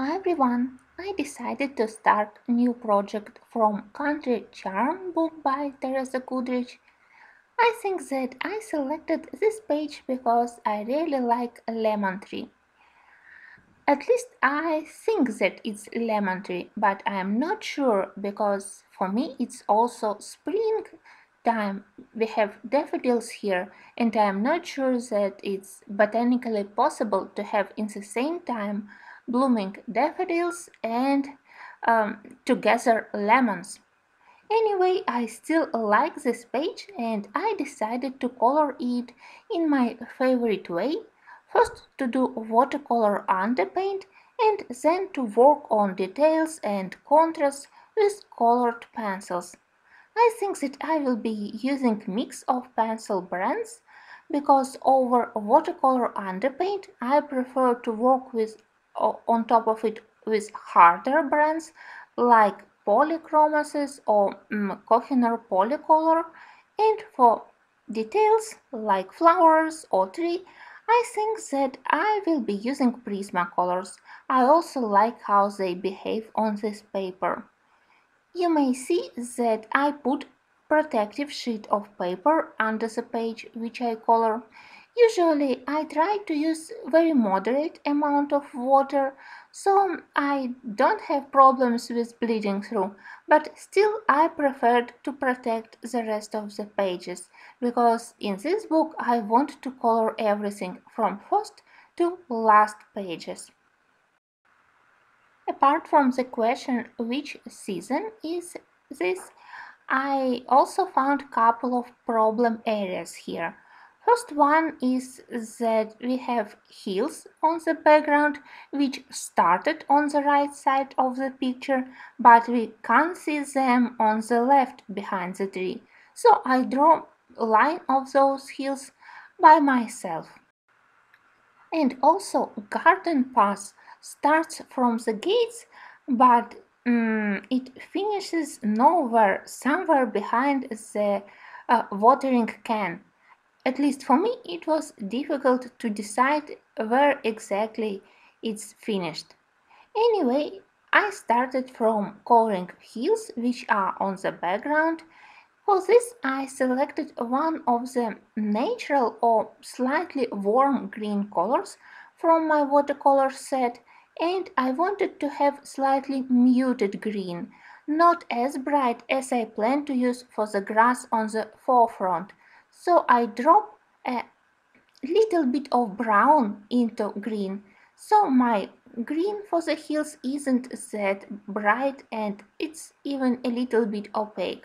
Hi everyone! I decided to start a new project from Country Charm book by Teresa Goodridge. I think that I selected this page because I really like lemon tree. At least I think that it's lemon tree, but I am not sure because for me it's also spring time. We have daffodils here and I am not sure that it's botanically possible to have in the same time blooming daffodils and um, together lemons. Anyway, I still like this page and I decided to color it in my favorite way. First to do watercolor underpaint and then to work on details and contrasts with colored pencils. I think that I will be using mix of pencil brands because over watercolor underpaint I prefer to work with on top of it with harder brands like polychromoses or um, Kohinoor polycolor and for details like flowers or tree I think that I will be using Prismacolors. I also like how they behave on this paper. You may see that I put protective sheet of paper under the page which I color. Usually I try to use very moderate amount of water so I don't have problems with bleeding through, but still I preferred to protect the rest of the pages because in this book I want to color everything from first to last pages. Apart from the question which season is this, I also found couple of problem areas here. First one is that we have hills on the background which started on the right side of the picture but we can't see them on the left behind the tree. So I draw a line of those hills by myself. And also garden path starts from the gates, but um, it finishes nowhere, somewhere behind the uh, watering can. At least for me, it was difficult to decide where exactly it's finished. Anyway, I started from coloring hills which are on the background. For this I selected one of the natural or slightly warm green colors from my watercolor set and I wanted to have slightly muted green, not as bright as I plan to use for the grass on the forefront. So I drop a little bit of brown into green. So my green for the hills isn't that bright and it's even a little bit opaque.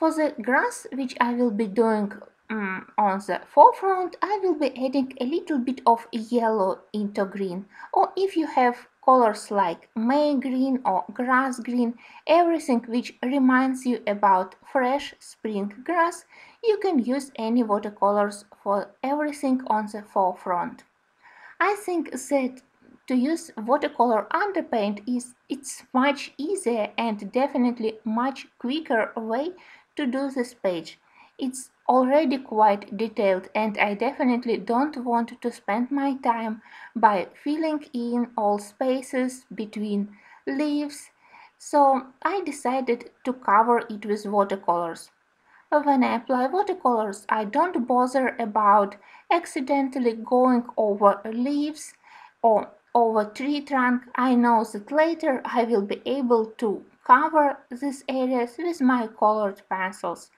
For the grass, which I will be doing um, on the forefront I will be adding a little bit of yellow into green or if you have colors like May green or grass green, everything which reminds you about fresh spring grass, you can use any watercolors for everything on the forefront. I think that to use watercolor underpaint is it's much easier and definitely much quicker way to do this page. It's already quite detailed and I definitely don't want to spend my time by filling in all spaces between leaves, so I decided to cover it with watercolors. When I apply watercolors, I don't bother about accidentally going over leaves or over tree trunk. I know that later I will be able to cover these areas with my colored pencils.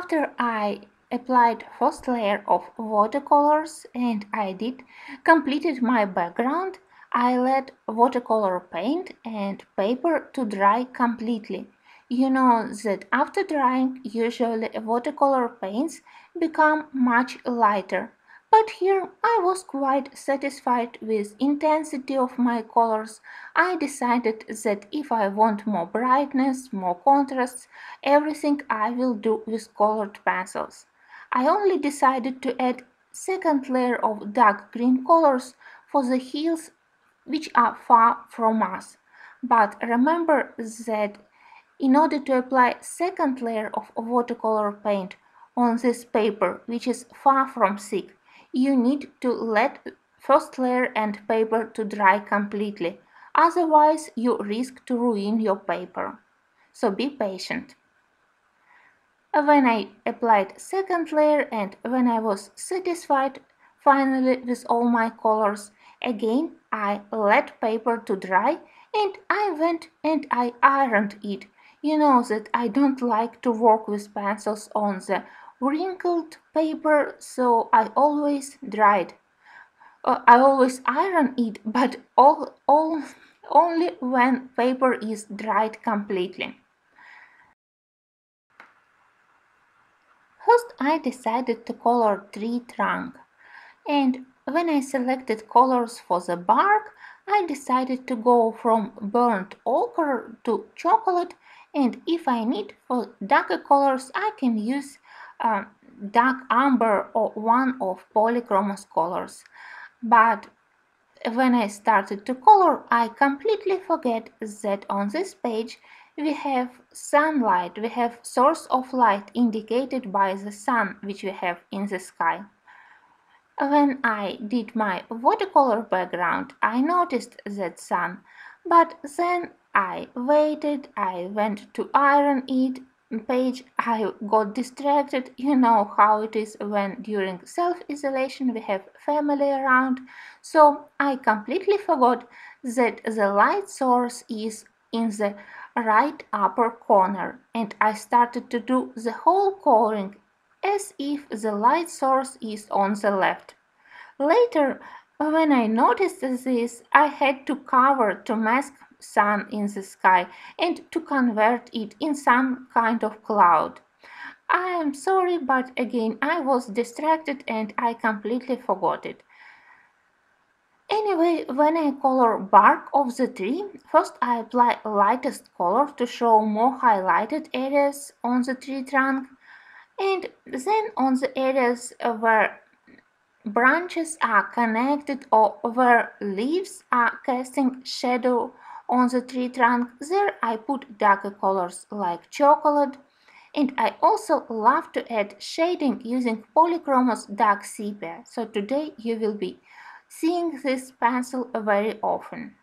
After I applied first layer of watercolors and I did completed my background, I let watercolor paint and paper to dry completely. You know that after drying, usually watercolor paints become much lighter. But here I was quite satisfied with intensity of my colors. I decided that if I want more brightness, more contrasts, everything I will do with colored pencils. I only decided to add second layer of dark green colors for the hills which are far from us. But remember that in order to apply second layer of watercolor paint on this paper which is far from thick, you need to let first layer and paper to dry completely, otherwise you risk to ruin your paper. So be patient. When I applied second layer and when I was satisfied finally with all my colors, again I let paper to dry and I went and I ironed it. You know that I don't like to work with pencils on the wrinkled paper, so I always dried. Uh, I always iron it, but all, all, only when paper is dried completely. First I decided to color tree trunk and when I selected colors for the bark I decided to go from burnt ochre to chocolate and if I need for darker colors I can use uh, dark amber or one of polychromos colors but when I started to color I completely forget that on this page we have sunlight, we have source of light indicated by the sun which we have in the sky. When I did my watercolor background, I noticed that sun, but then I waited, I went to iron it page, I got distracted. You know how it is when during self-isolation we have family around. So I completely forgot that the light source is in the right upper corner and I started to do the whole coloring as if the light source is on the left. Later, when I noticed this, I had to cover to mask sun in the sky and to convert it in some kind of cloud. I am sorry, but again I was distracted and I completely forgot it. Anyway, when I color bark of the tree, first I apply lightest color to show more highlighted areas on the tree trunk and then on the areas where branches are connected or where leaves are casting shadow on the tree trunk, there I put darker colors like chocolate and I also love to add shading using Polychromos Dark Sepia. So today you will be seeing this pencil very often.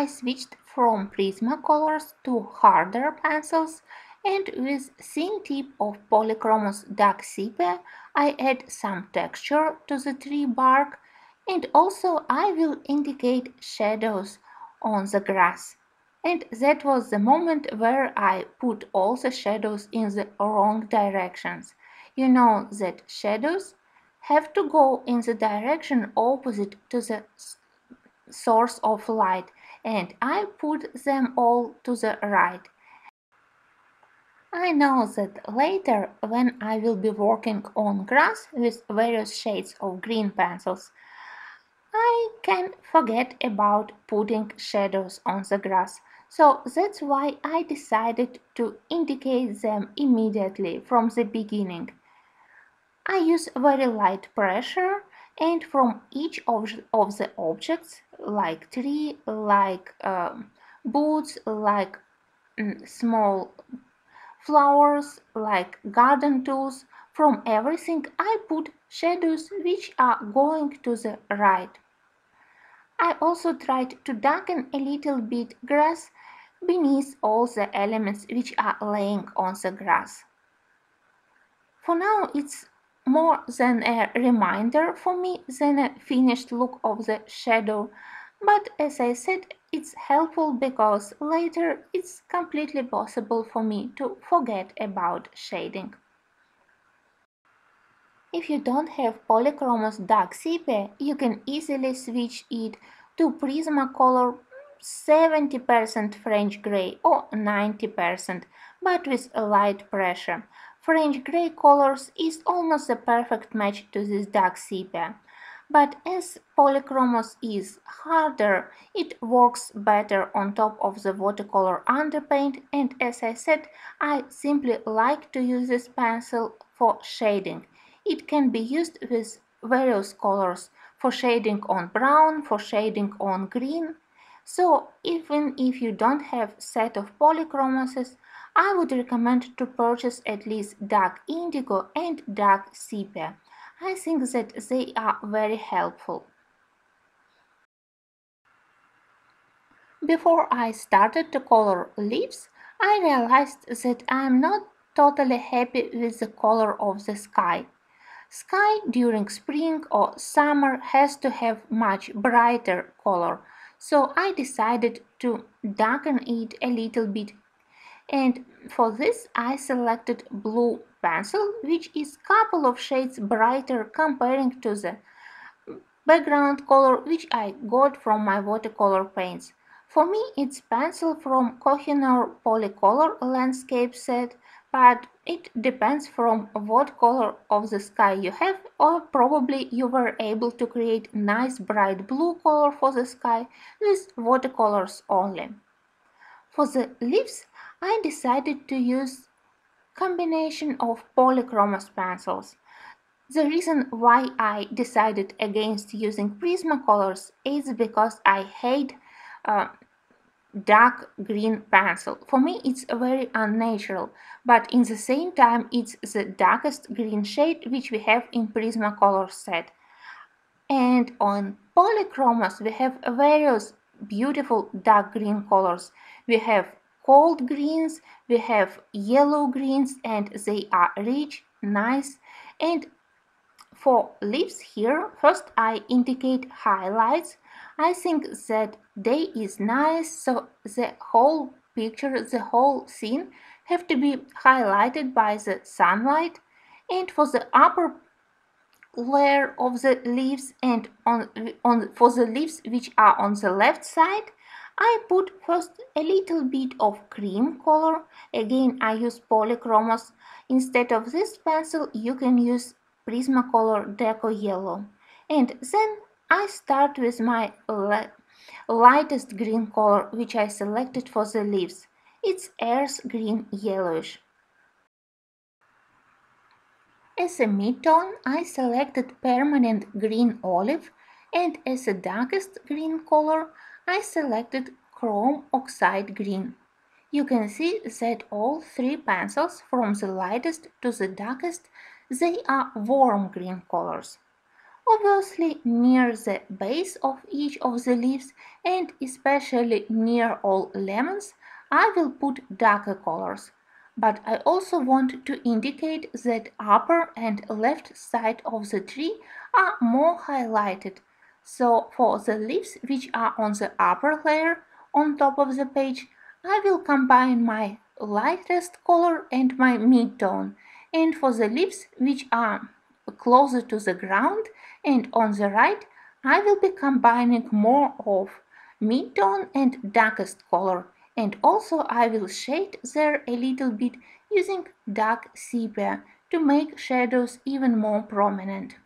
I switched from Prismacolors to harder pencils and with thin tip of Polychromos Dark Sepia I add some texture to the tree bark and also I will indicate shadows on the grass. And that was the moment where I put all the shadows in the wrong directions. You know that shadows have to go in the direction opposite to the source of light and I put them all to the right. I know that later when I will be working on grass with various shades of green pencils, I can forget about putting shadows on the grass. So that's why I decided to indicate them immediately from the beginning. I use very light pressure and from each of, of the objects like tree, like um, boots, like mm, small flowers, like garden tools, from everything I put shadows which are going to the right. I also tried to darken a little bit grass beneath all the elements which are laying on the grass. For now it's more than a reminder for me than a finished look of the shadow, but as I said, it's helpful because later it's completely possible for me to forget about shading. If you don't have Polychromos Dark Sepia, you can easily switch it to Prismacolor 70% French Gray or 90%, but with a light pressure. French Gray colors is almost a perfect match to this dark sepia. But as Polychromos is harder, it works better on top of the watercolor underpaint and as I said, I simply like to use this pencil for shading. It can be used with various colors for shading on brown, for shading on green. So even if you don't have set of polychromoses, I would recommend to purchase at least dark indigo and dark sepia. I think that they are very helpful. Before I started to color leaves, I realized that I am not totally happy with the color of the sky. Sky during spring or summer has to have much brighter color, so I decided to darken it a little bit and for this I selected blue pencil which is couple of shades brighter comparing to the background color which I got from my watercolor paints. For me it's pencil from Kohinoor Polycolor landscape set but it depends from what color of the sky you have or probably you were able to create nice bright blue color for the sky with watercolors only. For the leaves I decided to use combination of polychromos pencils. The reason why I decided against using Prismacolors is because I hate uh, dark green pencil. For me it's very unnatural, but in the same time it's the darkest green shade which we have in Prismacolor set. And on Polychromos we have various beautiful dark green colors. We have cold greens, we have yellow greens and they are rich, nice. And for leaves here, first I indicate highlights. I think that day is nice, so the whole picture, the whole scene have to be highlighted by the sunlight. And for the upper layer of the leaves and on, on for the leaves which are on the left side I put first a little bit of cream color. Again I use polychromos. Instead of this pencil you can use Prismacolor Deco Yellow. And then I start with my lightest green color which I selected for the leaves. It's earth green yellowish. As a mid-tone, I selected permanent green olive. And as a darkest green color, I selected chrome oxide green. You can see that all three pencils, from the lightest to the darkest, they are warm green colors. Obviously, near the base of each of the leaves and especially near all lemons, I will put darker colors. But I also want to indicate that upper and left side of the tree are more highlighted. So for the leaves which are on the upper layer on top of the page, I will combine my lightest color and my mid-tone. And for the leaves which are closer to the ground and on the right, I will be combining more of mid-tone and darkest color and also I will shade there a little bit using dark sepia to make shadows even more prominent.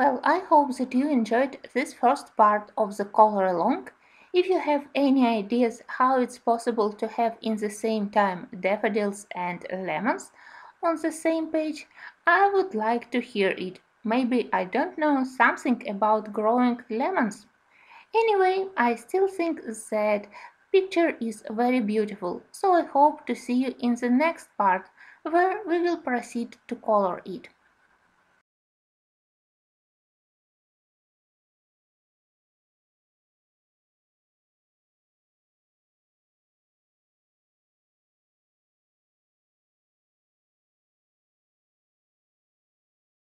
Well, I hope that you enjoyed this first part of the color along. If you have any ideas how it's possible to have in the same time daffodils and lemons on the same page, I would like to hear it. Maybe I don't know something about growing lemons. Anyway, I still think that picture is very beautiful, so I hope to see you in the next part where we will proceed to color it.